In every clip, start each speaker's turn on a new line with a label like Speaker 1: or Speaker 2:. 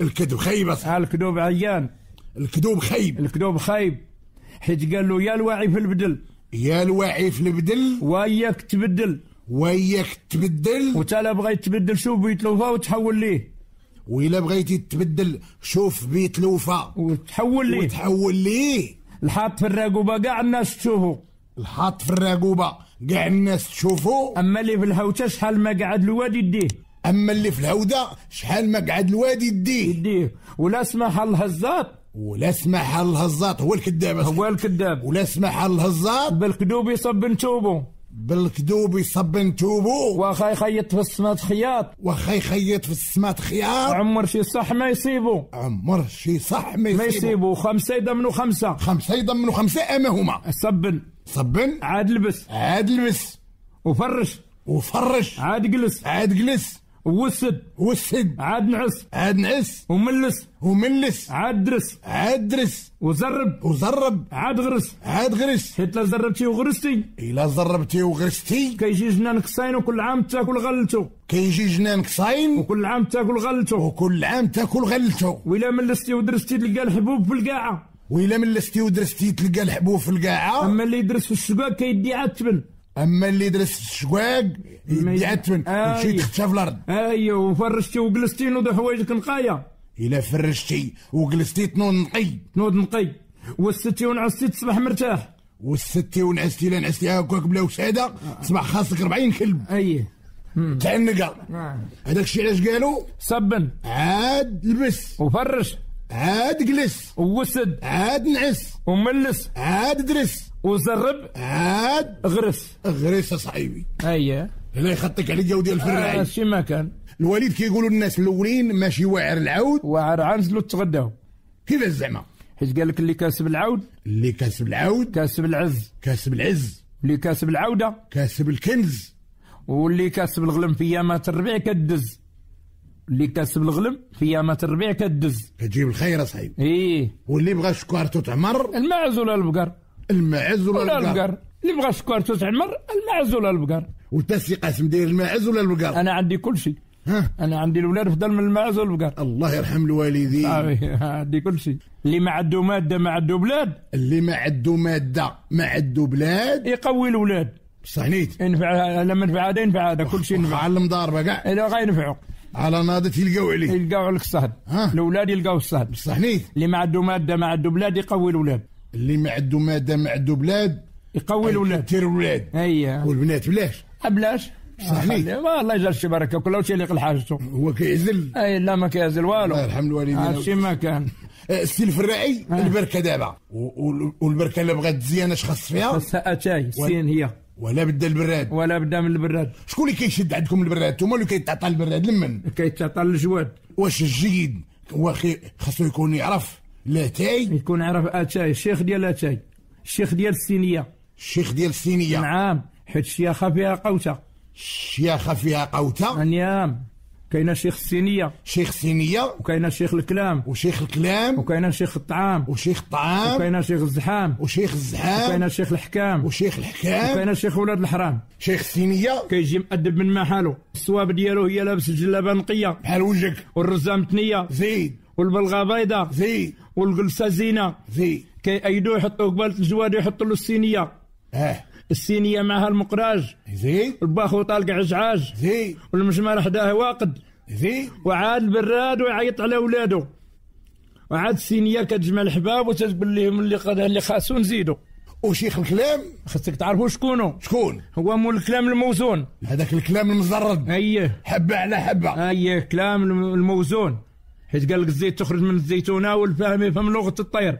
Speaker 1: الكذب خيب أصاحبي.
Speaker 2: الكذوب عيان.
Speaker 1: الكذوب خيب.
Speaker 2: الكذوب خايب حيت قال له يا الواعي في البدل.
Speaker 1: يا الواعي في البدل.
Speaker 2: وياك تبدل.
Speaker 1: وياك تبدل.
Speaker 2: وتا لا بغيت تبدل شوف بيت لوفا وتحول ليه.
Speaker 1: وإلا بغيتي تبدل شوف بيت لوفا.
Speaker 2: وتحول ليه.
Speaker 1: وتحول ليه.
Speaker 2: الحاط في الراقوبه كاع الناس تشوفوا
Speaker 1: الحاط في الراقوبة كاع الناس تشوفوا
Speaker 2: أما اللي في الهوتة شحال ما قعد الواد يديه.
Speaker 1: أما اللي في الهودة شحال ما قعد الوادي يديه؟
Speaker 2: يديه. ولا سمح الهزات.
Speaker 1: ولا سمح الهزاط هو الكذاب.
Speaker 2: هو الكذاب.
Speaker 1: ولا سمح الهزاط
Speaker 2: بالكذوب يصب نتوبو.
Speaker 1: بالكذوب يصب نتوبو.
Speaker 2: واخا يخيط في السمات خياط.
Speaker 1: واخا يخيط في السمات خيار
Speaker 2: عمر شي صح ما يصيبو.
Speaker 1: عمر شي صح ما
Speaker 2: ما
Speaker 1: يصيبو.
Speaker 2: يصيبو خمسه يضمنوا خمسة؟
Speaker 1: خمسة يضمنوا خمسة؟ أما هما.
Speaker 2: صبن.
Speaker 1: صبن؟
Speaker 2: عاد لبس.
Speaker 1: عاد لبس.
Speaker 2: وفرش.
Speaker 1: وفرش.
Speaker 2: عاد جلس.
Speaker 1: عاد جلس.
Speaker 2: ووسد
Speaker 1: وسد.
Speaker 2: عاد نعس.
Speaker 1: عاد نعس.
Speaker 2: وملس.
Speaker 1: وملس.
Speaker 2: عاد درس.
Speaker 1: عاد درس.
Speaker 2: وزرب.
Speaker 1: وزرب.
Speaker 2: عاد غرس.
Speaker 1: عاد غرس.
Speaker 2: حيت لا زربتي وغرستي.
Speaker 1: إلا زربتي وغرستي.
Speaker 2: كيجي جنانك صاين وكل عام تاكل غلتو.
Speaker 1: كيجي جنانك صاين
Speaker 2: وكل عام تاكل غلتو.
Speaker 1: وكل عام تاكل غلتو.
Speaker 2: وإلا ملستي ودرستي تلقى الحبوب في القاعة.
Speaker 1: وإلا ملستي ودرستي تلقى الحبوب في القاعة.
Speaker 2: أما اللي يدرس في الشقاق كيدي عتبن
Speaker 1: أما اللي درس في الشقاق يدي عتفن
Speaker 2: آي.
Speaker 1: ومشي تختفى في الأرض.
Speaker 2: ايوا وفرشتي وجلستي نوض حوايجك نقايا.
Speaker 1: إلا فرشتي وجلستي تنوض نقي.
Speaker 2: نوض نقي. وستي ونعستي تصبح مرتاح.
Speaker 1: والستي ونعستي لا نعستي هكاك بلا وسادة تصبح خاصك 40 كلب.
Speaker 2: إيه
Speaker 1: تعنقا هذاك الشيء علاش قالوا؟
Speaker 2: صبن.
Speaker 1: عاد لبس.
Speaker 2: وفرش.
Speaker 1: عاد جلس.
Speaker 2: ووسد.
Speaker 1: عاد نعس.
Speaker 2: وملس.
Speaker 1: عاد درس.
Speaker 2: وزرب.
Speaker 1: عاد.
Speaker 2: غرس.
Speaker 1: غريس يا صاحبي.
Speaker 2: اييه
Speaker 1: لا يخطيك على جو ديال الفراعي.
Speaker 2: هادشي ما كان.
Speaker 1: الوالد كيقولوا الناس الأولين ماشي واعر العود.
Speaker 2: واعر عنزلو تغداو.
Speaker 1: كيفاش زعما؟
Speaker 2: حيت قال لك اللي كاسب العود.
Speaker 1: اللي كاسب العود.
Speaker 2: كاسب العز.
Speaker 1: كاسب العز.
Speaker 2: اللي كاسب العودة.
Speaker 1: كاسب الكنز.
Speaker 2: واللي كاسب الغلم في يامات الربيع كدز. اللي كاسب الغلم في يامات الربيع كدز.
Speaker 1: كتجيب الخير يا صاحبي.
Speaker 2: إيه.
Speaker 1: واللي بغى شكارته تعمر.
Speaker 2: المعز ولا البقر؟
Speaker 1: الماعز ولا
Speaker 2: ولا
Speaker 1: البقر؟
Speaker 2: اللي بغى شكارته تعمر المعز ولا البقر.
Speaker 1: والتاسي قاسم داير الماعز ولا البقر؟
Speaker 2: أنا عندي كل شيء. أنا عندي الاولاد افضل من المعز والبقر.
Speaker 1: الله يرحم الوالدين.
Speaker 2: عندي كل شيء. اللي ما عنده مادة ما عنده بلاد.
Speaker 1: اللي ما عنده مادة ما عنده بلاد؟
Speaker 2: يقوي الاولاد
Speaker 1: صحنيت
Speaker 2: ينفع لما ينفع هذا ينفع هذا. كل شيء ينفع.
Speaker 1: على المضاربه كاع
Speaker 2: اذا غينفعوا
Speaker 1: على ناضت يلقاو عليه.
Speaker 2: يلقاو عليك الصهد. الأولاد يلقاو الصهد
Speaker 1: صحنيت
Speaker 2: اللي ما عنده مادة ما عنده بلاد يقوي الاولاد
Speaker 1: اللي ما عنده مادة ما عنده بلاد
Speaker 2: يقوي الاولاد
Speaker 1: تير الولاد
Speaker 2: اييه
Speaker 1: والبنات بلاش.
Speaker 2: بلاش.
Speaker 1: صحيح.
Speaker 2: آه، والله يجعل شي بركة كل شيء يليق لحاجته
Speaker 1: هو كيعزل؟
Speaker 2: أي لا ما كيعزل والو.
Speaker 1: الله يرحم الوالدين.
Speaker 2: هادشي ما كان.
Speaker 1: آه، السي الفراعي البركة دابا. والبركة اللي بغات تزيان اش خاص فيها؟
Speaker 2: خاصها أتاي سين هي.
Speaker 1: ولا بدا البراد.
Speaker 2: ولا بدا من البراد.
Speaker 1: شكون اللي كيشد عندكم البراد؟ انتوما اللي كيتعطى البراد لمن؟
Speaker 2: كيتعطى الجواد
Speaker 1: واش الجيد؟ هو خاصو يكون يعرف. لاتاي
Speaker 2: يكون عرف أتاي الشيخ ديال اتاي الشيخ ديال السينية.
Speaker 1: الشيخ ديال السينية.
Speaker 2: نعم حيت الشياخه فيها قوتة.
Speaker 1: الشياخه فيها قوتة؟
Speaker 2: نعم كاين شيخ السينية.
Speaker 1: شيخ السينيه
Speaker 2: وكاين شيخ الكلام.
Speaker 1: وشيخ الكلام.
Speaker 2: وكاين شيخ الطعام.
Speaker 1: وشيخ الطعام.
Speaker 2: وكاين شيخ الزحام.
Speaker 1: وشيخ الزحام.
Speaker 2: وكاين شيخ الحكام.
Speaker 1: وشيخ الحكام.
Speaker 2: وكاين شيخ ولاد الحرام.
Speaker 1: شيخ السينية.
Speaker 2: كيجي مؤدب من ما حاله الصواب ديالو هي لابس الجلابة نقية.
Speaker 1: بحال وجهك.
Speaker 2: والرزام تنية.
Speaker 1: زيد.
Speaker 2: والبلغة بيضاء.
Speaker 1: زيد.
Speaker 2: والجلسه زينه
Speaker 1: زيد
Speaker 2: كيأيدوه يحطوا قبالة الجواد يحطوا له السينية.
Speaker 1: آه
Speaker 2: السينية معها المقراج
Speaker 1: زيد
Speaker 2: الباخو طالق عجعاج.
Speaker 1: زيد
Speaker 2: والمجمر حداه واقد.
Speaker 1: زيد
Speaker 2: وعاد البراد ويعيط على ولادو وعاد السينيه كتجمع الحباب وتقول لهم اللي اللي خاصو نزيدو
Speaker 1: وشيخ الكلام؟
Speaker 2: خاصك تعرفوا شكونو؟
Speaker 1: شكون؟
Speaker 2: هو مول الكلام الموزون.
Speaker 1: هذاك الكلام المزرد.
Speaker 2: اييه
Speaker 1: حبة على حبة.
Speaker 2: اييه كلام الم- الموزون. حيت قال لك الزيت تخرج من الزيتونة والفاهم يفهم لغة الطير.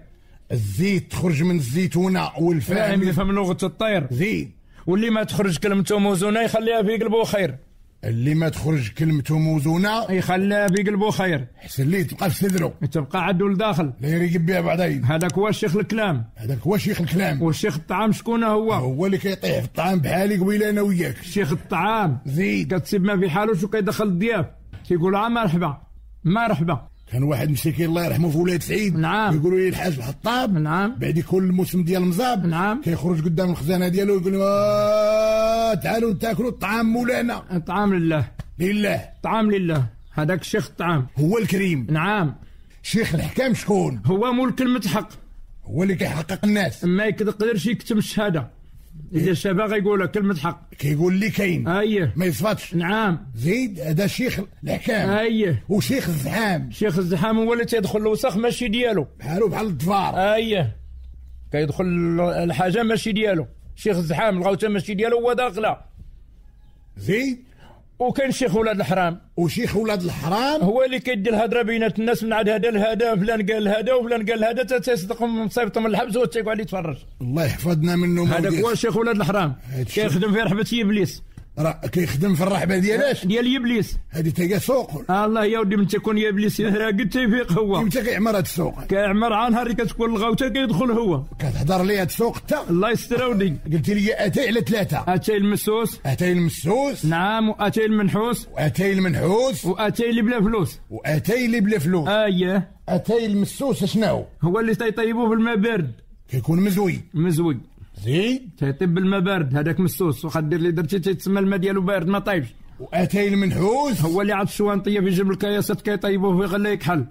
Speaker 1: الزيت تخرج من الزيتونة
Speaker 2: فاهم
Speaker 1: والفاهم
Speaker 2: يفهم لغة الطير.
Speaker 1: زيد
Speaker 2: واللي ما تخرج كلمته موزونة يخليها في قلبه خير.
Speaker 1: اللي ما تخرج كلمته موزونة
Speaker 2: يخليها في قلبه خير.
Speaker 1: حسن ليه تبقى في صدره.
Speaker 2: تبقى عدو لداخل
Speaker 1: لا يريق بها بعدين.
Speaker 2: هذاك هو الشيخ الكلام.
Speaker 1: هذاك هو شيخ الكلام.
Speaker 2: والشيخ الطعام شكون هو؟
Speaker 1: هو اللي كيطيح في الطعام بحالي قبيلة أنا وياك.
Speaker 2: الشيخ الطعام.
Speaker 1: زيد.
Speaker 2: كتسيب ما في حاله شو كيدخل الضياف. تيقول آه مرحبا. مرحبا
Speaker 1: كان واحد مسكين الله يرحمه في ولاد سعيد.
Speaker 2: نعم.
Speaker 1: يقولوا لي الحاج الحطاب
Speaker 2: نعم.
Speaker 1: بعد كل الموسم ديال المزاب.
Speaker 2: نعم.
Speaker 1: كيخرج قدام الخزانة ديالو يقول لهم آه تعالوا تاكلوا الطعام مولانا.
Speaker 2: الطعام لله.
Speaker 1: لله.
Speaker 2: الطعام لله. هذاك الشيخ الطعام.
Speaker 1: هو الكريم.
Speaker 2: نعم.
Speaker 1: شيخ الحكام شكون؟
Speaker 2: هو مول كلمة حق
Speaker 1: هو اللي كيحقق الناس.
Speaker 2: ما يقدرش يكتم الشهادة. إذا الشباب يقول كلمة حق.
Speaker 1: كيقول لي كاين.
Speaker 2: أيه
Speaker 1: ما يصفتش
Speaker 2: نعم.
Speaker 1: زيد هذا شيخ الحكام
Speaker 2: أيه
Speaker 1: وشيخ الزحام.
Speaker 2: شيخ الزحام هو اللي تيدخل الوسخ ماشي ديالو.
Speaker 1: بحالو بحال الضفار
Speaker 2: إيه كيدخل الحاجة ماشي ديالو. شيخ الزحام الغوته ماشي ديالو هو داخلة.
Speaker 1: زيد
Speaker 2: وكاين شيخ ولاد الحرام.
Speaker 1: وشيخ ولاد الحرام؟
Speaker 2: هو اللي كيدي الهضرة بينات الناس من عاد هذا لهذا فلان قال هذا وفلان قال هذا تيصدقهم مصيبطهم من الحبس هو تيقعد يتفرج.
Speaker 1: الله يحفظنا منه
Speaker 2: هذاك. هو شيخ ولاد الحرام. كيخدم في رحبة إبليس.
Speaker 1: راه كيخدم في الرحبة ديالاش؟
Speaker 2: ديال ابليس
Speaker 1: هذه تلقى سوق.
Speaker 2: الله يا ودي من تكون يا ابليس راقد تيفيق هو.
Speaker 1: إمتى كيعمر هذا السوق؟
Speaker 2: كيعمر عن نهار اللي كتكون الغوتة كيدخل هو.
Speaker 1: كتهضر لي هذا السوق انت
Speaker 2: الله يستر ودي.
Speaker 1: قلت لي أتاي على ثلاثة.
Speaker 2: أتاي المسوس.
Speaker 1: أتاي المسوس.
Speaker 2: نعم وأتاي المنحوس.
Speaker 1: وأتاي المنحوس.
Speaker 2: وأتاي اللي بلا فلوس.
Speaker 1: وأتاي اللي بلا فلوس.
Speaker 2: آية.
Speaker 1: أتاي المسوس شنو؟
Speaker 2: هو اللي تيطيبوه بالماء بارد
Speaker 1: كيكون مزوي.
Speaker 2: مزوي.
Speaker 1: زيد
Speaker 2: تيطيب بالماء بارد هذاك مسوس وخا دير اللي درتي تيتسمى الماء ديالو بارد ما طايبش.
Speaker 1: وأتاي المنحوس؟
Speaker 2: هو اللي عاد الchantiers في جنب الكياسات كيطيبوه في غلا يكحل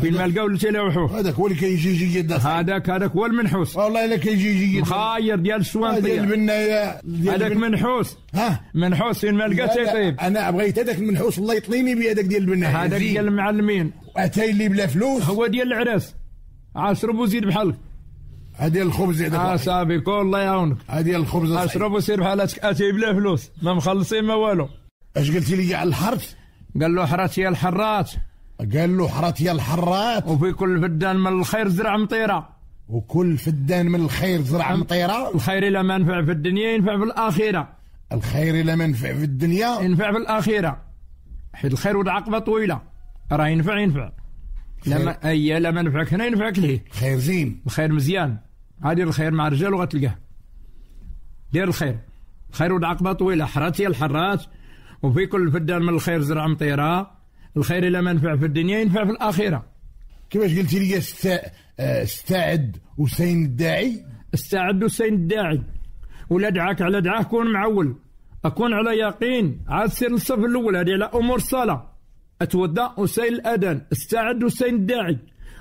Speaker 2: فين ما لقاو اللي تيلوحوه
Speaker 1: هذاك هو اللي كيجي جيد
Speaker 2: هذاك هذاك هو المنحوس.
Speaker 1: والله إلا كيجي جيد
Speaker 2: مخاير ديال الchantiers
Speaker 1: البناية ديال
Speaker 2: هذاك
Speaker 1: البن-
Speaker 2: منحوس.
Speaker 1: ها؟
Speaker 2: منحوس فين ما لقى تيطيب.
Speaker 1: أنا بغيت هذاك المنحوس الله يطليني بهذاك ديال البناية.
Speaker 2: هذاك. ديال المعلمين.
Speaker 1: اتاي اللي بلا فلوس.
Speaker 2: هو ديال العراس اشرب وزيد بحالك.
Speaker 1: هذه الخبز آه
Speaker 2: صافي الله يعاونك.
Speaker 1: هذه الخبز.
Speaker 2: أشرب وسير بحالك. أتي بلا فلوس. ما مخلصين ما والو.
Speaker 1: اش قلت لي على الحرث؟
Speaker 2: قال له حرات يا الحرات.
Speaker 1: قال له حرات يا الحرات.
Speaker 2: وفي كل فدان من الخير زرع مطيرة.
Speaker 1: وكل فدان من الخير زرع مطيرة؟
Speaker 2: الخير لا منفع في الدنيا ينفع في الآخرة.
Speaker 1: الخير لا منفع في الدنيا؟
Speaker 2: ينفع في الآخرة. حيت الخير والعقبه طويلة. راه ينفع ينفع. لما أي لا منفعك هنا ينفعك ليه؟
Speaker 1: خير زين.
Speaker 2: الخير مزيان. هادي الخير مع الرجال وغتلقاه دير الخير. الخير والعقبه طويلة. حراتي الحرات. وفي كل فدان من الخير زرع مطيرة. الخير لا منفع في الدنيا ينفع في الآخرة.
Speaker 1: كيفاش قلت لي؟ استا... آه، استعد وسين الداعي؟
Speaker 2: استعدوا سين الداعي. ولا دعاك على دعاه كون معول. أكون على يقين. عاد سير للصف الأول. هذه على أمور الصلاة. اتوضا وسيل الاذان استعد وسين الداعي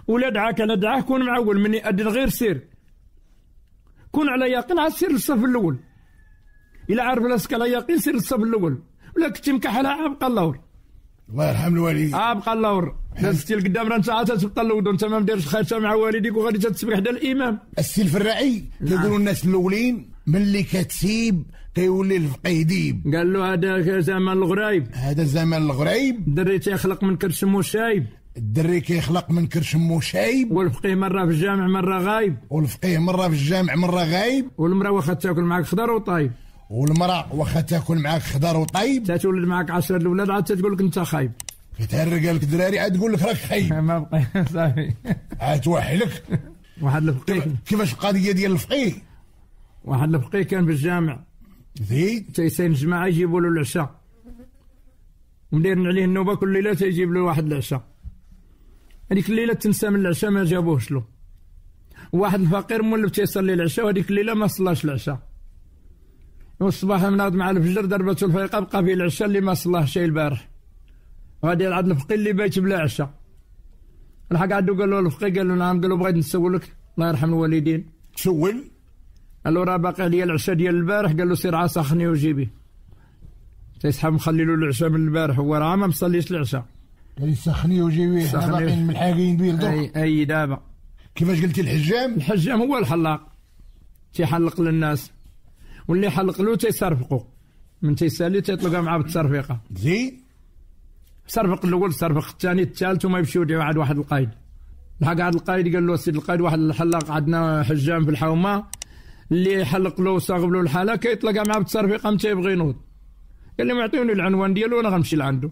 Speaker 2: ولا دعاك على دعاه كون معول مني أدن غير سير. كون على يقين عاد سير للصف الأول. الا عارف راسك على يقين سير للصف الأول. ولا كنت مكحلها عبق اللور.
Speaker 1: الله يرحم الوالدين.
Speaker 2: عبق اللور. دازتي لقدام راه انت عاد تبقى اللود وانت ما مديرش خير مع والديك وغادي تتسبح حدا الامام
Speaker 1: السلف الرعي كيقولوا الناس الأولين ملي كتسيب كيولي الفقيه ديب
Speaker 2: قال له هذا زمان الغرايب
Speaker 1: هذا الزمان الغريب.
Speaker 2: دري تيخلق من كرش مو شايب.
Speaker 1: الدري كيخلق من كرش مو شايب.
Speaker 2: والفقيه مرة في الجامع مرة غايب.
Speaker 1: والفقيه مرة في الجامع مرة غايب.
Speaker 2: والمرأة واخا تاكل معك خضر وطايب
Speaker 1: والمرأة واخا تاكل معاك خضار وطيب.
Speaker 2: تتولد معك عشرة الاولاد عاد تقول لك أنت خايب.
Speaker 1: كتهرق لك الدراري عاد تقول لك راك خايب.
Speaker 2: ما بقى صافي
Speaker 1: عاد توحلك
Speaker 2: واحد الفقيه.
Speaker 1: كيفاش القضية ديال الفقيه؟
Speaker 2: واحد الفقيه كان في الجامع. تيسين الجماعه يجيبوا له العشاء. ومديرين عليه النوبة كل ليلة تيجيب له واحد العشاء. هذيك الليلة تنسى من العشاء ما جابوهش له. واحد الفقير مولف تيصلي العشاء وهذيك الليلة ما صلاش العشاء. والصباح مناض مع الفجر ضربته الفيقة بقى فيه العشاء اللي ما صلاه شيء البارح. وهذه عاد الفقيه اللي بايت بلا عشاء. الحق عدو قال له الفقيه قال له نعم قال له بغيت نسولك. الله يرحم الوالدين.
Speaker 1: تسول؟
Speaker 2: قال له راه باقي عليا العشاء ديال البارح قال له سير عا سخني وجيبي تيسحب مخلي له العشاء من البارح هو راه ما مصليش العشاء
Speaker 1: قال لي سخني وجيبي حنا. باقيين ملحقين بيه الدرك
Speaker 2: اي اي دابا
Speaker 1: كيفاش قلتي الحجام
Speaker 2: الحجام هو الحلاق تيحلق للناس واللي حلق له تيصرفقوا من تيسالي تيطلقها معاه بالتصرفيقه
Speaker 1: زيد
Speaker 2: صرفق الأول صرفق الثاني الثالث وما يمشيو يديروا عاد واحد القايد لحق عاد القايد قال له سيد القايد واحد الحلاق عندنا حجام في الحومه اللي يحلق له وصاغب له الحالة كيطلقها معاه بالتصرفيقه متى يبغي ينوض. قال لي معطيوني العنوان ديالو وأنا غنمشي لعنده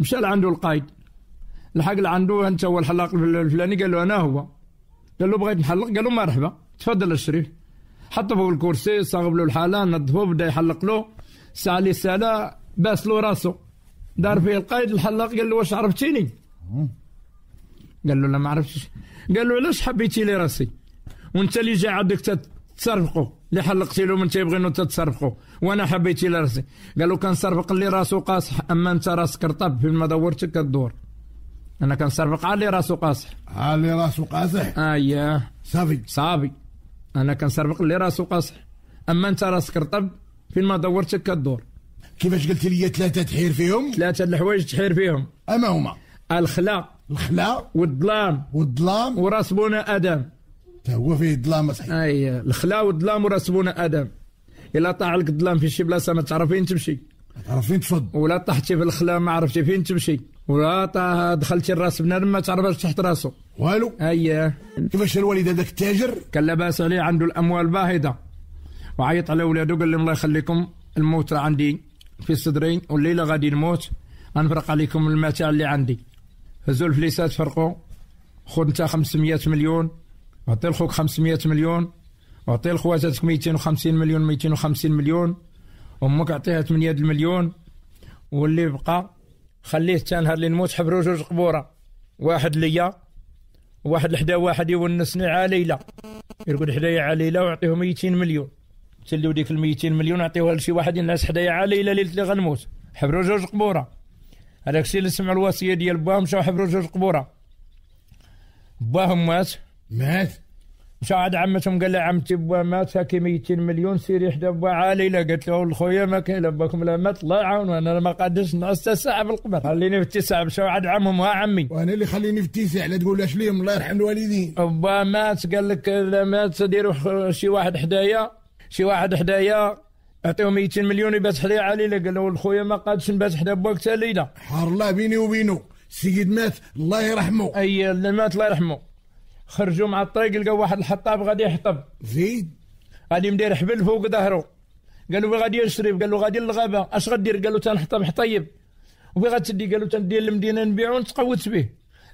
Speaker 2: مشى لعنده القايد. لحق لعنده انت هو الحلاق الفلاني قال له أنا هو. قال له بغيت نحلق؟ قال له مرحبا تفضل الشريف. حطه فوق الكرسي صاغب له الحالة نظفه بدا يحلق له. ساعه لي ساله باس له راسه دار فيه القايد الحلاق قال له واش عرفتيني؟ قال له لا ما عرفتش. قال له علاش حبيتي لي راسي؟ وانت اللي جاي عندك تصرفقوا اللي حلقتي له من تيبغي انه تتصرفقوا وأنا حبيتي لراسي. قالوا كنصرفق اللي راسو قاصح أما أنت راسك رطب في ما دورتك كدور. أنا كنصرفق على اللي راسو قاصح.
Speaker 1: علي راسو قاصح؟
Speaker 2: اييه
Speaker 1: صافي.
Speaker 2: صافي. أنا كنصرفق اللي راسو قاصح. أما أنت راسك رطب فين ما دورتك كدور.
Speaker 1: كيفاش قلت لي ثلاثة تحير فيهم؟
Speaker 2: ثلاثة الحوايج تحير فيهم.
Speaker 1: أما هما؟
Speaker 2: الخلا
Speaker 1: الخلا
Speaker 2: والظلام
Speaker 1: والظلام
Speaker 2: وراس بونا
Speaker 1: آدم. هو فيه الظلام صحيح.
Speaker 2: أي الخلا والظلام وراس بونا آدم. إلا طاح لك الظلام في شي بلاصة ما تعرف فين تمشي.
Speaker 1: تعرف فين تفض.
Speaker 2: ولا طحتي في الخلا ما عرفتي فين تمشي. ولا دخلتي الراس بنادم ما تعرفش تحت راسو
Speaker 1: والو؟
Speaker 2: أي.
Speaker 1: كيفاش الوالد هذاك التاجر؟
Speaker 2: كان لاباس عليه عنده الأموال باهظة. وعيط على ولادو قال لهم الله يخليكم. الموت راه عندي في صدري والليلة غادي نموت. غنفرق عليكم المتاع اللي عندي. هزوا الفليسات فرقوا خذ انت 500 مليون. اعطي لخوك 500 مليون واعطي لخواتاتك 250 مليون 250 مليون أمك أعطيها 8 المليون واللي بقى خليه حتى نهار اللي نموت حفروا جوج قبورة واحد ليا واحد لحدا واحد يونسني عا ليلة يرقد حدايا عا ليلة ويعطيه 200 مليون. تسليو ديك ال 200 مليون نعطيوها لشي واحد الناس حدايا عا ليلة ليله اللي غنموت. حفروا جوج قبورة. هذاك الشيء اللي سمعوا الوصية ديال باهم مشاو حفروا جوج قبورة. باهم مات.
Speaker 1: مات.
Speaker 2: عاد عمتهم قال لها عمتي با مات هاكي 200 مليون سيري حدا با عا ليلة قالت له خويا ما كاين باكم لا مات الله يعاون أنا ما قادرش نعس ساعة في القبر خليني في التسعه مشاو عاد عمهم ها عمي.
Speaker 1: وأنا اللي خليني في التيسع لا تقول أش ليهم الله يرحم الوالدين.
Speaker 2: با مات قال لك لا مات ديروا شي واحد حدايا شي واحد حدايا اعطيه 200 مليون يبات حدايا عليله قال له الخويا ما قادش نبات حدا باك حتى ليلة.
Speaker 1: حار الله بيني وبينه. السيد مات الله يرحمه.
Speaker 2: أي مات الله يرحمه. خرجوا مع الطريق لقوا واحد الحطاب غادي يحطب.
Speaker 1: زيد
Speaker 2: غادي مدير حبل فوق ظهره. قالوا غادي يشرب؟ قال له غادي للغابه اش غدير؟ قال له تنحطب. حطيب. وفي غتدي؟ قال له تندير المدينة نبيعو ونتقوت به.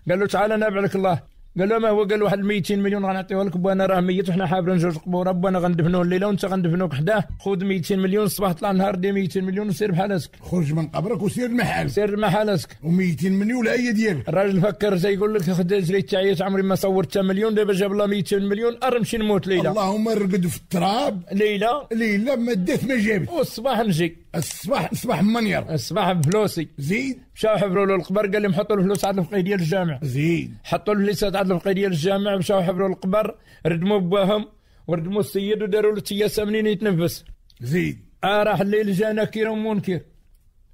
Speaker 2: قال له تعال نابع لك الله. قال له ما هو؟ قال له واحد 200 مليون غنعطيه لك بوانا راه ميت وحنا حافرين جوج قبور. بوانا غندفنوه الليلة وانت غندفنوك حداه خذ 200 مليون الصباح طلع نهار دي 200 مليون وسير بحالتك
Speaker 1: خرج من قبرك وسير المحل
Speaker 2: سير محالتك
Speaker 1: و200 مليون لا هي ديالك
Speaker 2: الراجل فكر زي يقول لك خد جري تعيط عمري ما صورت مليون دابا جاب الله 200 مليون أرا نمشي نموت ليلة.
Speaker 1: اللهم رقد في التراب.
Speaker 2: ليلة.
Speaker 1: ليلة ما دات ما جابت.
Speaker 2: والصباح نجي.
Speaker 1: الصباح الصباح منير
Speaker 2: الصباح بفلوسي.
Speaker 1: زيد.
Speaker 2: مشاو حفروا له القبر؟ قال لهم حطوا الفلوس على الفقيه ديال الجامع.
Speaker 1: زيد.
Speaker 2: حطوا الفلوسات على الفقيه ديال الجامع مشاو حفروا القبر ردموا بواهم وردموا السيد وداروا له تياسه منين يتنفس.
Speaker 1: زيد.
Speaker 2: آه راح الليل جا نكير ومنكر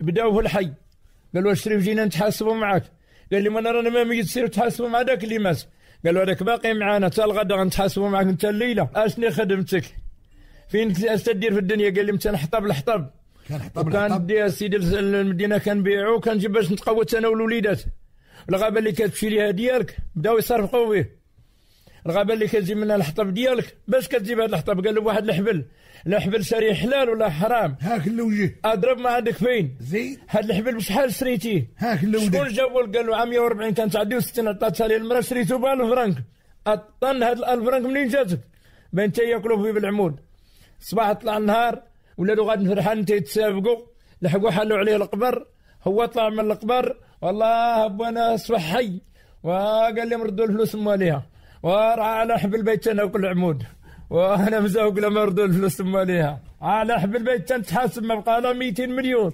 Speaker 2: بداو في الحي. قالوا اشرف جينا نتحاسبوا معاك. قال لي ما أنا رانا ما ميت تصير تحاسبوا مع ذاك اللي مات. قالوا هذاك باقي معانا حتى الغدا غنتحاسبوا معاك أنت الليلة. اشني خدمتك؟ فين اش تدير في الدنيا؟ قال لي انت نحطب الحطب؟
Speaker 1: كان حطب
Speaker 2: وكان دي سيدي المدينة كنبيعو كنجيب باش نتقوت أنا والوليدات الغابة اللي كتمشي ليها ديالك بداو يصرفقوا به الغابة اللي كتجيب منها الحطب ديالك باش كتجيب هذا الحطب؟ قال له واحد الحبل. الحبل شاري حلال ولا حرام.
Speaker 1: هاك الوجه
Speaker 2: أضرب ما عندك فين؟
Speaker 1: زيد
Speaker 2: هاد الحبل بشحال شريتيه
Speaker 1: هاك
Speaker 2: شكون
Speaker 1: الوجه
Speaker 2: جابو؟ قال له عام 140 كانت عندي و60 عطاتها لي المراه شريته ب 1000 فرنك. الطن هاد ال 1000 فرنك منين جاتك؟ بين تا ياكلوا فيه بالعمود. صباح طلع النهار ولادو غادي فرحان تيتسابقوا لحقوا حلوا عليه القبر هو طلع من القبر. والله ابونا اصبح حي وقال لهم ردوا الفلوس ماليها. ورعى على حب البيت ناكل عمود. وأنا مزوق لما ردوا الفلوس ماليها. على حب البيت تحاسب ما بقى له 200 مليون.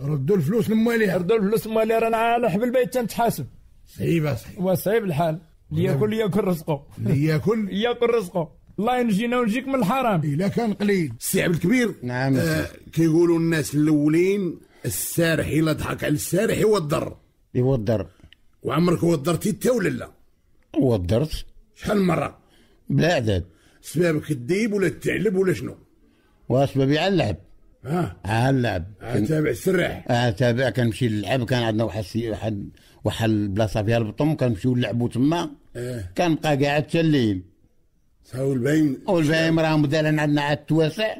Speaker 1: ردوا الفلوس لمواليها
Speaker 2: ردوا الفلوس مالي رانا على حب البيت تنتحاسب
Speaker 1: صعيبة صحيح
Speaker 2: وصعيب الحال. ليأكل ياكل رزقه.
Speaker 1: اللي ياكل
Speaker 2: ياكل رزقه. الله ينجينا ونجيك من الحرام.
Speaker 1: إلا كان قليل. السي عبد الكبير
Speaker 3: نعم.
Speaker 1: آه كيقولوا الناس الأولين السارح إلا ضحك على السارح يوضر
Speaker 3: يوضر
Speaker 1: وعمرك وضرتي انت ولا لا؟
Speaker 3: وضرت
Speaker 1: شحال من مرة؟
Speaker 3: بلا عدد
Speaker 1: سبابك الديب ولا الثعلب ولا شنو؟
Speaker 3: واسبابي على اللعب.
Speaker 1: ها؟
Speaker 3: على اللعب. كن-
Speaker 1: تابع السراح
Speaker 3: آه تابع كنمشي نلعب كان عندنا واحد واحد واحد البلاصة فيها البطم كنمشيو نلعبوا تما.
Speaker 1: آه.
Speaker 3: كنبقى قاعد حتى الليل.
Speaker 1: ساو الباين.
Speaker 3: والباقي راهم مثلا عندنا عاد تواسع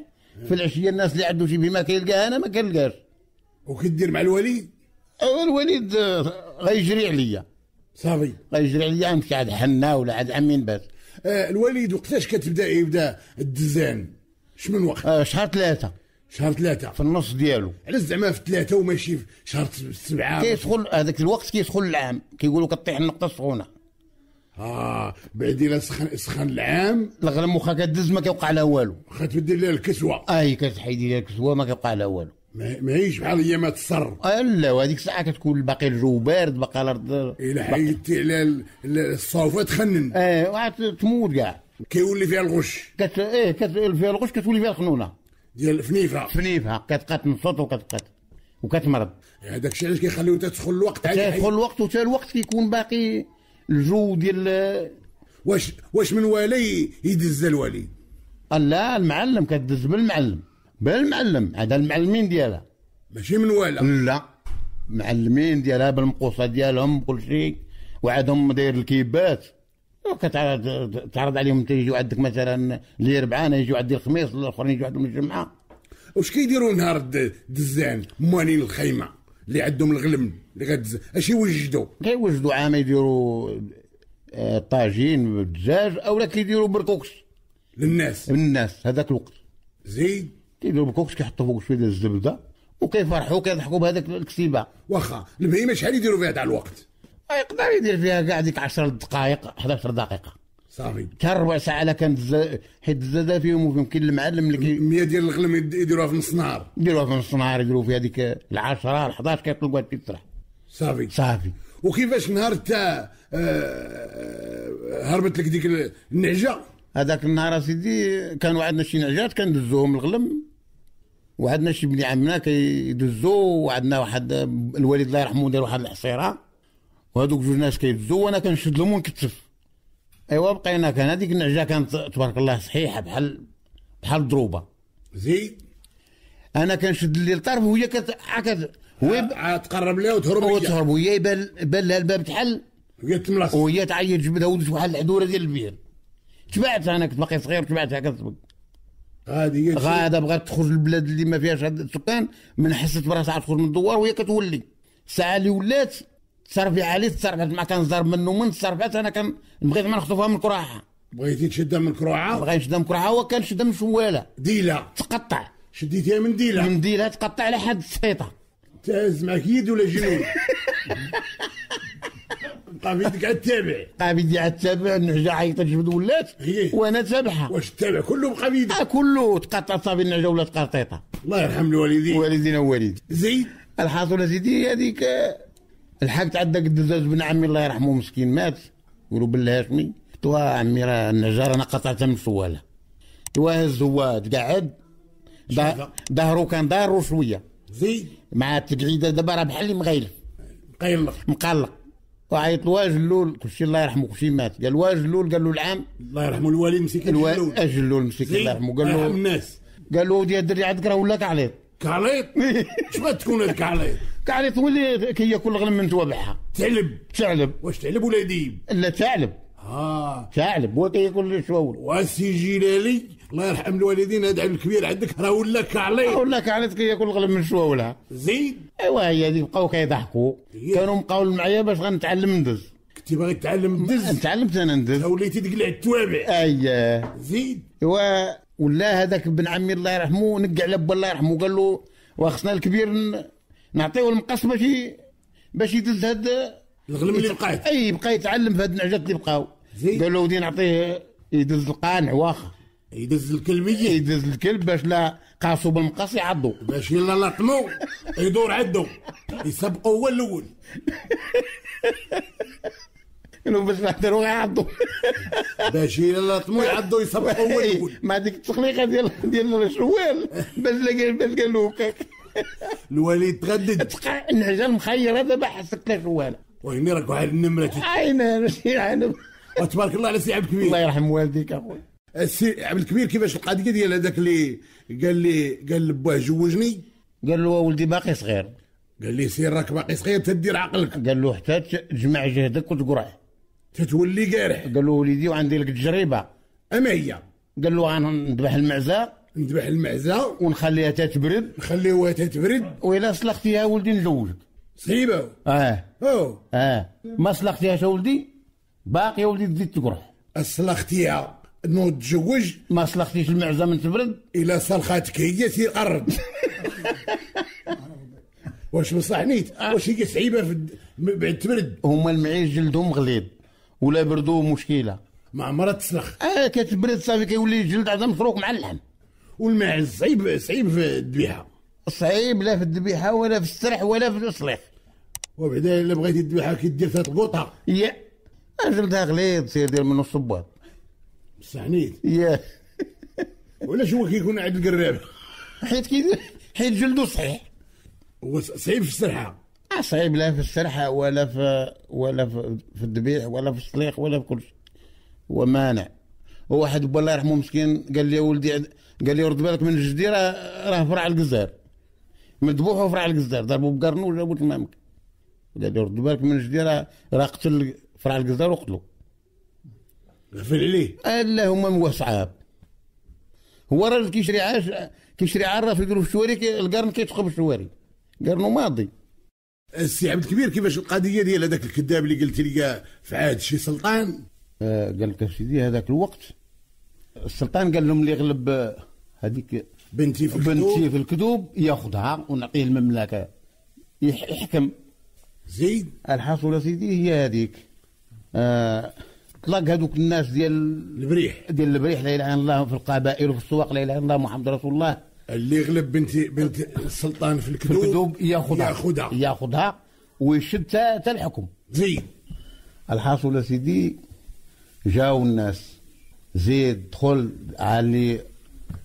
Speaker 3: في العشية الناس اللي عنده شي بما كيلقاها أنا ما كنلقاش
Speaker 1: وكدير مع الوليد؟
Speaker 3: أو الوليد آه، غيجري عليا.
Speaker 1: صافي.
Speaker 3: غيجري عليا نمشي عاد حنا ولا عاد عمين باس
Speaker 1: آه الوليد وقتاش كتبدا يبدا الدزان؟ اش من وقت؟
Speaker 3: آه شهر ثلاثة.
Speaker 1: شهر ثلاثة.
Speaker 3: في النص ديالو.
Speaker 1: علاش زعما في ثلاثة وماشي في شهر سبعة.
Speaker 3: كيدخل هذاك الوقت كيدخل العام. كيقولوا كطيح النقطة السخونة.
Speaker 1: آه بعد إلى سخن سخن العام.
Speaker 3: الغلم واخا كدز ما كيوقع لها والو.
Speaker 1: خاتبدل لها الكسوة.
Speaker 3: أي كتحيدي لها الكسوة ما كيوقع لها والو.
Speaker 1: ما ماهيش بحال ايامات الصر
Speaker 3: آه لا وهذيك الساعة كتكون باقي الجو بارد باقي الأرض.
Speaker 1: إلى حيدتي على ال- ال- الصوفه تخنن
Speaker 3: آه وعاد تموت كاع.
Speaker 1: كيولي فيها الغش.
Speaker 3: كت إيه كت فيها الغش كتولي فيها الخنونة.
Speaker 1: ديال الفنيفة.
Speaker 3: فنيفها كتقات من الصوت وكتقات وكتمرض.
Speaker 1: هذاك الشيء علاش كيخليو تدخل الوقت
Speaker 3: تدخل الوقت وتا الوقت كيكون باقي الجو ديال
Speaker 1: واش واش من والي يدز الوالي؟
Speaker 3: لا المعلم كدز بالمعلم بالمعلم هذا المعلمين ديالها.
Speaker 1: ماشي من والا.
Speaker 3: لا معلمين ديالها بالمقوصة ديالهم كل شيء وعادهم داير الكيبات. كتعرض تعرض عليهم انت يجوا عندك مثلا اللي ربعان يجوا عندي الخميس الآخرين يجوا عندهم الجمعه
Speaker 1: واش كيديروا نهار الد- الدزان؟ موالين الخيمة. اللي عندهم الغنم اللي غدز اش يوجدوا؟
Speaker 3: كيوجدوا عامه يديروا آه، طاجين بالدجاج أو لا كيديروا بركوكس
Speaker 1: للناس.
Speaker 3: الناس هذاك الوقت.
Speaker 1: زيد
Speaker 3: كيديروا بركوكس كيحطوا فوق شوية ديال الزبدة وكيفرحوا كيضحكوا بهذاك الكسيبة.
Speaker 1: واخا البهيمه شحال يديروا فيها تاع الوقت؟
Speaker 3: يقدر يدير فيها كاع ديك 10 دقائق 11 دقيقه
Speaker 1: صافي.
Speaker 3: حتى ربع ساعة لا كان دز- حيت الزاده فيهم ويمكن المعلم اللي كي-
Speaker 1: 100 ديال الغنم يد- يديروها في نص نهار.
Speaker 3: يديروها في نص النهار يديروا فيها ديك العشرة ال 11 كيطلقوا هاد تسرح
Speaker 1: صافي.
Speaker 3: صافي.
Speaker 1: وكيفاش نهار تا هربت لك ديك ال- النعجة؟
Speaker 3: هذاك النهار سيدي كانوا عندنا شي نعجات كندزوهم الغلم وعندنا شي بني عمنا كيدزو وعندنا واحد الوالد الله يرحمه دار واحد الحصيرة. وهذوك جوج ناس كيدزو وأنا كنشد لهم ونكتف. ايوا بقينا كان هذيك النعجة كانت تبارك الله صحيحة بحال بحال الضروبه
Speaker 1: زيد
Speaker 3: أنا كنشد اللي الطرف وهي كت عكت هو
Speaker 1: تقرب لها وتهرب
Speaker 3: هو
Speaker 1: هي
Speaker 3: تهرب وهي يبان بان لها الباب تحل.
Speaker 1: هي تملص.
Speaker 3: وهي تعيط جبدها ودت واحد الحدورة ديال البير. تبعت أنا كنت باقي صغير تبعتها كتسبق
Speaker 1: هذه هي الشيء.
Speaker 3: غادا بغات تخرج للبلاد اللي ما فيهاش السكان من حست براسها تخرج من الدوار وهي كتولي. الساعة اللي ولات تصرفي عليه تصرفت ما كنزرب منه من تصرفات أنا كان بغيت ما نخطفها من الكراحه
Speaker 1: بغيتي تشدها من كروعه
Speaker 3: بغا نشدها من الكراحه هو كان شدها من شوالة.
Speaker 1: ديلة.
Speaker 3: تقطع.
Speaker 1: شديتيها من ديلة؟
Speaker 3: من ديلها تقطع لحد السفيطه
Speaker 1: تهز معك يد ولا جنون؟ بقى في يدك عاد تتابع
Speaker 3: بقى بدي عاد تابع النعجة عيطت جبد ولات. وأنا تابعها
Speaker 1: واش تتابع كله يدك؟
Speaker 3: آه كله. تقطع صافي النعجة ولات قرطيطة.
Speaker 1: الله يرحم الوالدين.
Speaker 3: والدينا ووالدي.
Speaker 1: زيد؟
Speaker 3: الحاصل سيدي هذيك آه، الحاج عندك الدزاز بن عمي الله يرحمه مسكين مات. يقولوا بالهاشمي توا عمي راه النجار أنا قطعتها من السواله توا هز هو تقعد؟ ظهره كان ضارو شوية.
Speaker 1: زيد.
Speaker 3: مع التقعيده دابا راه بحال اللي مغيلف.
Speaker 1: قيلق
Speaker 3: مقلق. وعيط له واجلول كلشي الله يرحمه كلشي مات. قال واجلول قال له العام.
Speaker 1: الله يرحم الوالد مسكين
Speaker 3: الوا...
Speaker 1: الجلول.
Speaker 3: اجلول مسكين الله يرحمه. قال له
Speaker 1: الناس.
Speaker 3: قال له ودي الدري عندك راه ولا كعليط.
Speaker 1: كعليط؟ بغات تكون هذاك كعليط
Speaker 3: كعليط ولي كي كل غلم من توابعها.
Speaker 1: تعلب
Speaker 3: ثعلب
Speaker 1: واش تعلب ولا ديب
Speaker 3: لا ثعلب
Speaker 1: آه.
Speaker 3: ثعلب هو كياكل شواول
Speaker 1: واسي جلالي الله يرحم الوالدين هذا الكبير عندك راه ولا كعليط
Speaker 3: ولا كعليط كياكل الغلم من شواولها
Speaker 1: زيد.
Speaker 3: ايوا هي هذيك بقاو كيضحكوا. كانوا مقاول معايا باش غنتعلم ندز.
Speaker 1: كنتي باغي تعلم الدز
Speaker 3: تعلمت أنا ندز.
Speaker 1: وليتي تقلع التوابع
Speaker 3: اييه
Speaker 1: زيد.
Speaker 3: ايوا ولا هذاك ابن عمي الله يرحمه نقع على الله يرحمه قال له وخصنا الكبير ن- نعطيه المقص باش باش يدز هاد
Speaker 1: الغلم اللي بقات.
Speaker 3: اي بقى يتعلم في هاد النعجات اللي بقاو. قال له ودي نعطيه يدز القانع واخا
Speaker 1: يدز الكلبيه
Speaker 3: يدز الكلب باش لا قاصو بالمقص يعضو.
Speaker 1: باش يلا لطمو يدور عدو. يسبقوا هو الأول.
Speaker 3: إنه باش نحضروا يعضو.
Speaker 1: باش يلا لطمو يعضو يسبقوا هو الأول.
Speaker 3: مع ديك التخليقه ديال ديال الشوال باش باش قال له
Speaker 1: الوالد تغدد
Speaker 3: تقع النعجه المخيره دابا حسك لا شواله
Speaker 1: وهني راك واحد النمره
Speaker 3: عين
Speaker 1: وتبارك الله على سي عبد
Speaker 3: الله
Speaker 1: الكبير
Speaker 3: يرحم والديك اخويا
Speaker 1: السي عبد الكبير كيفاش القضية ديال هذاك اللي قال لي قال لباه جوجني؟
Speaker 3: قال له ولدي باقي صغير.
Speaker 1: قال لي سير راك باقي صغير تدير عقلك.
Speaker 3: قال له حتى تجمع جهدك وتقرع
Speaker 1: تتولي قارح.
Speaker 3: قال له وليدي وعندي لك التجربه
Speaker 1: أما هي؟
Speaker 3: قال له غنذبح المعزة
Speaker 1: نذبح المعزة.
Speaker 3: ونخليها تتبرد.
Speaker 1: نخليوها تتبرد.
Speaker 3: وإلا صلختيها ولدي نزوجك
Speaker 1: صعيبه
Speaker 3: آه.
Speaker 1: أو.
Speaker 3: آه. ما صلختيهاش ولدي باقي يا ولدي تزيد تقرح
Speaker 1: اصلختيها نوض تزوج.
Speaker 3: ما صلختيش المعزه من تبرد.
Speaker 1: إلى صلخاتك هي سير قرب. واش بصح نيت واش هي صعيبه في الد- م- بعد تبرد؟
Speaker 3: هما المعيش جلدهم غليظ ولا بردو مشكلة.
Speaker 1: ما عمرها تسلخ.
Speaker 3: آه كتبرد صافي كيولي الجلد عاد مسروق مع اللحم.
Speaker 1: والماعز صعيب صعيب في الذبيحه
Speaker 3: صعيب لا في الذبيحه ولا في السرح ولا في الصليخ
Speaker 1: وبعدا إلا بغيتي الذبيحه كدير فيها القوطه
Speaker 3: يا جلدها غليظ سير ديال من الصباط.
Speaker 1: بصح عنيد
Speaker 3: يا
Speaker 1: وعلاش هو كيكون عند القراب.
Speaker 3: حيت كي حيت جلدو صحيح.
Speaker 1: هو صعيب في السرحة.
Speaker 3: آه، صعيب لا في السرحة ولا في ولا في, في الذبيح ولا في الصليخ ولا في كل شيء. ومانع وواحد الله يرحمه مسكين قال لي ولدي قال لي رد بالك من الجدي راه راه فرع القزار. مذبوح وفرع القزار ضربوا بقرنو وجابوا تمامك. قال لي رد بالك من الجدي راه راه قتل فرع القزار وقتلو.
Speaker 1: غفل عليه.
Speaker 3: الا هما هو صعاب؟ هو راجل كيشري عاش كيشري عرف يديروا في الشواري القرن كيتخب الشواري قرنو ماضي.
Speaker 1: السي عبد الكبير كيفاش القضية ديال هذاك الكذاب اللي قلت لي في عهد شي سلطان؟
Speaker 3: آه، قال لك سيدي هذاك الوقت السلطان قال لهم اللي يغلب هذيك
Speaker 1: بنتي في
Speaker 3: بنتي
Speaker 1: الكتب
Speaker 3: في الكتب ياخذها ونعطيه المملكه يح- يحكم.
Speaker 1: زيد؟
Speaker 3: الحاصل سيدي هي هذيك. آه، طلق هذوك الناس ديال
Speaker 1: البريح.
Speaker 3: ديال البريح لا إله إلا الله في القبائل وفي السواق لا إله إلا الله محمد رسول الله.
Speaker 1: اللي يغلب بنتي بنت السلطان في
Speaker 3: في
Speaker 1: الكتب
Speaker 3: الكتب ياخذها.
Speaker 1: ياخذها.
Speaker 3: ياخذها ويشد تا تا الحكم.
Speaker 1: زيد.
Speaker 3: الحاصل سيدي جاو الناس. زيد دخل على اللي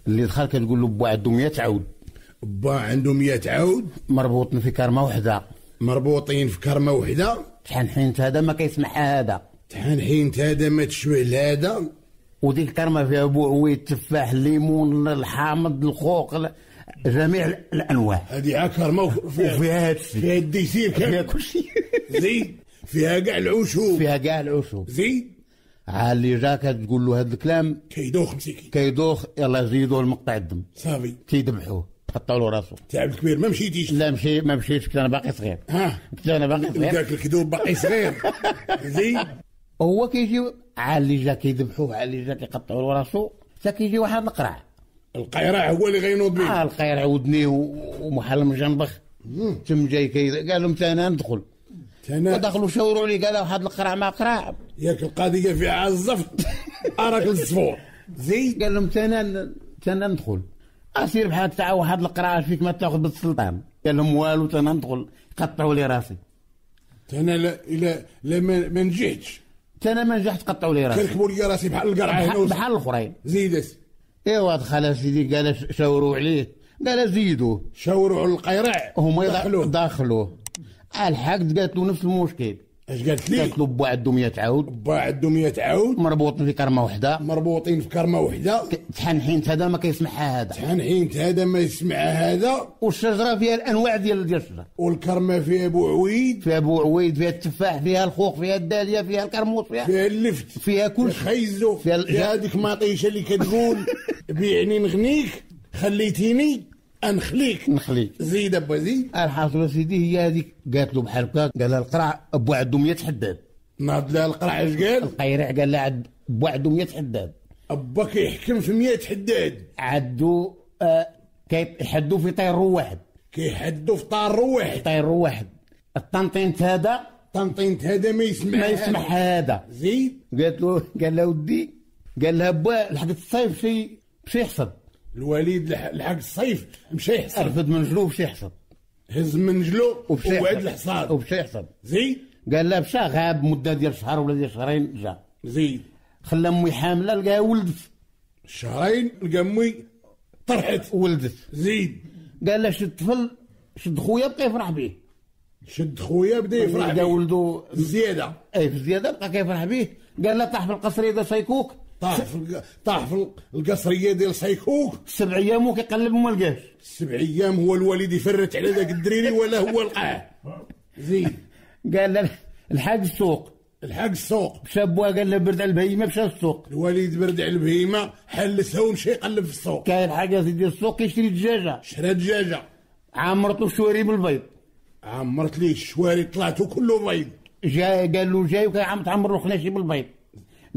Speaker 3: اللي دخل كتقول له بو عندهم 100 عود.
Speaker 1: با عنده 100 عود.
Speaker 3: مربوطين في كرمه وحده
Speaker 1: مربوطين في كرمه وحده
Speaker 3: شحال حين هذا ما كيسمعها هذا.
Speaker 1: شحال حين هذا ما تشبه لهذا.
Speaker 3: وديك الكرمة فيها بو عويد تفاح الليمون الحامض الخوخ ال- جميع ال- الأنواع.
Speaker 1: هذه عا كرمه وفيها
Speaker 3: وفيها هادشي
Speaker 1: فيها الديسير
Speaker 3: فيها كل شيء.
Speaker 1: زيد فيها كاع العشوب.
Speaker 3: فيها كاع العشوب.
Speaker 1: زيد
Speaker 3: عا اللي جا كتقول له هذا الكلام
Speaker 1: كيدوخ مسكين
Speaker 3: كيدوخ يلا زيدوا المقطع الدم.
Speaker 1: صافي.
Speaker 3: كيذبحوه قطعوا له راسه.
Speaker 1: تعب الكبير ما مشيتيش.
Speaker 3: لا مشي ما مشيتش كنت أنا باقي صغير.
Speaker 1: ها.
Speaker 3: كنت أنا باقي صغير.
Speaker 1: ذاك الكذوب باقي صغير. زيد
Speaker 3: هو كيجي عاد اللي جا كيذبحوه اللي جا كيقطعوا له راسو حتى كيجي واحد القرع.
Speaker 1: القيراع هو اللي غينوض به
Speaker 3: آه الخير عودني و- ومحل مجنبخ. تم جاي كي قال لهم أنا ندخل. ودخلوا شاوروا لي قال واحد القرع ما قرع.
Speaker 1: ياك القضية فيها عالزفت أراك الصفور زيد
Speaker 3: قال لهم تا أنا تا أنا ندخل. أسير بحال تاع واحد القرع فيك ما تاخذ بالسلطان. قال لهم والو تا أنا ندخل. قطعوا لي راسي.
Speaker 1: أنا لا لا لا ما نجحتش
Speaker 3: تا أنا ما نجحت قطعوا لي راسي.
Speaker 1: كنكبوا لي راسي بحال القرعة
Speaker 3: بحال بحال الاخرين
Speaker 1: زيد
Speaker 3: إيوا دخل سيدي قال شاوروا عليه. قال زيدوه
Speaker 1: شاوروا على القيراع
Speaker 3: هما
Speaker 1: دخلوه.
Speaker 3: دخلوه. داخلوه الحق قالت له نفس المشكل.
Speaker 1: اش قالت لي؟
Speaker 3: قالت له بو عنده 100 عود.
Speaker 1: با عنده 100 عود.
Speaker 3: مربوط في كرمة وحدة.
Speaker 1: مربوطين في كرمة وحدة.
Speaker 3: شحال حين هذا ما كيسمعها هذا.
Speaker 1: شحال حين هذا ما يسمع هذا.
Speaker 3: والشجرة فيها الأنواع ديال ديال الشجر
Speaker 1: والكرمة فيها أبو عويد.
Speaker 3: فيها أبو عويد فيها التفاح فيها الخوخ فيها الدالية فيها الكرموط فيها
Speaker 1: فيها اللفت
Speaker 3: فيها كل شيء.
Speaker 1: خيزو
Speaker 3: فيها
Speaker 1: هذيك ماطيشة اللي كتقول بيعني نغنيك خليتيني. أنخليك.
Speaker 3: نخليك.
Speaker 1: زيد ابا زيد.
Speaker 3: الحاصل سيدي هي هذيك. قالت له بحال هكا قال لها القرع ابو عنده 100 حداد
Speaker 1: ناض لها القرع اش قال؟
Speaker 3: القيرع قال لها عد- ابو عنده 100 حداد
Speaker 1: أبا كيحكم في 100 حداد
Speaker 3: عدو آه كيحدوا في طير واحد
Speaker 1: كيحدوا في طار واحد
Speaker 3: طير واحد الطنطين هذا؟
Speaker 1: طنطينت هذا ما يسمع
Speaker 3: ما يسمع هذا.
Speaker 1: زيد.
Speaker 3: قالت له قال له ودي. قال لها با لحق الصيف شي شي يحصد
Speaker 1: الوليد لح- لحق الصيف مشى يحصل.
Speaker 3: رفد من جلو بشي يحصد
Speaker 1: هز من جلو
Speaker 3: يحصد.
Speaker 1: الحصاد.
Speaker 3: وبشي يحصد
Speaker 1: زيد؟
Speaker 3: قال لها مشى غاب مدة ديال شهر ولا ديال شهرين جا.
Speaker 1: زيد.
Speaker 3: خلى أمي حاملة لقاها ولدت.
Speaker 1: شهرين لقى أمي طرحت.
Speaker 3: ولدت.
Speaker 1: زيد.
Speaker 3: قال لها شد طفل شد خويا بقى يفرح به
Speaker 1: شد خويا بدا يفرح بيه.
Speaker 3: ولدو
Speaker 1: زياده
Speaker 3: اي في زياده بقى كيفرح به قال لها طاح في القصر إذا سيكوك
Speaker 1: طاح في الق- طاح في القصرية ديال صيكوك.
Speaker 3: سبع أيام وكيقلب وما لقاش.
Speaker 1: سبع أيام هو الوالد يفرت على ذاك الدريري ولا هو لقاه. زيد
Speaker 3: قال له الحاج السوق.
Speaker 1: الحق السوق.
Speaker 3: مشى بوا قال له برد على البهيمة مشى للسوق
Speaker 1: الوالد برد على البهيمة حلسها ومشى يقلب في السوق.
Speaker 3: كاين حاجة في ديال السوق كيشري دجاجة.
Speaker 1: شرا دجاجة.
Speaker 3: عمرته شواري بالبيض.
Speaker 1: عمرت ليه الشواري طلعتو كله بيض.
Speaker 3: جا قال له جاي وكان تعمر له خناشي بالبيض.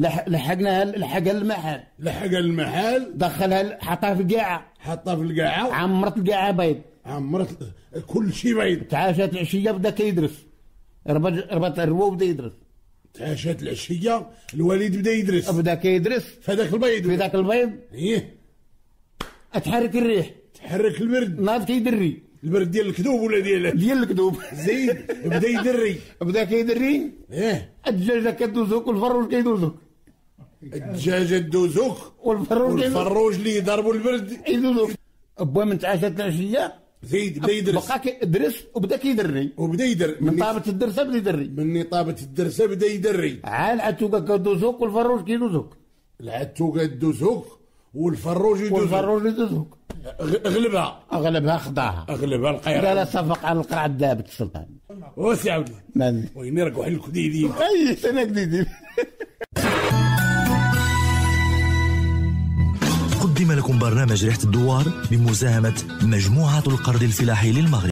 Speaker 3: لح- لحقناها لحقها المحل.
Speaker 1: لحق المحل.
Speaker 3: دخلها حطها في القاعة.
Speaker 1: حطها في القاعة.
Speaker 3: عمرت القاعة بيض.
Speaker 1: عمرت كل شيء بيض.
Speaker 3: تعاشت العشية بدأ كيدرس. ربط ربط الربو بدأ يدرس.
Speaker 1: تعاشات العشية الوالد بدأ يدرس.
Speaker 3: بدأ كيدرس.
Speaker 1: فهذاك البيض.
Speaker 3: في ذاك البيض.
Speaker 1: إيه.
Speaker 3: أتحرك الريح.
Speaker 1: تحرك البرد.
Speaker 3: ناض كيدري.
Speaker 1: البرد ديال الكذوب ولا ديال
Speaker 3: ديال الكذوب
Speaker 1: زيد بدأ يدري.
Speaker 3: بدأ كيدري.
Speaker 1: إيه.
Speaker 3: الدجاجة كدوزوك والفروج كيدوزوك.
Speaker 1: الدجاجه دوزوك
Speaker 3: والفروج
Speaker 1: والفروج اللي يضربوا البرد.
Speaker 3: يدوزوك. با من تعاشات العشيه
Speaker 1: زيد بدا يدرس
Speaker 3: بقى كيدرس وبدا كيدري
Speaker 1: وبدا يدر
Speaker 3: من طابه الدرسه بدا يدري.
Speaker 1: من نطابه الدرسه بدا يدري.
Speaker 3: عال عتوكا كدوزوك والفروج كيدوزوك
Speaker 1: العتوقه دوزوك والفروج يدوزوك.
Speaker 3: والفروج يدوزوك.
Speaker 1: أغلبها.
Speaker 3: أغلبها خضعها
Speaker 1: أغلبها
Speaker 3: لا
Speaker 1: القيران
Speaker 3: لا صفق على القرعه دابت السلطان.
Speaker 1: وسع عاودي
Speaker 3: نعم.
Speaker 1: وين يرقوا على الكديدين
Speaker 3: أي سنة جديده
Speaker 4: قدم لكم برنامج ريحة الدوار بمساهمة مجموعة القرض الفلاحي للمغرب.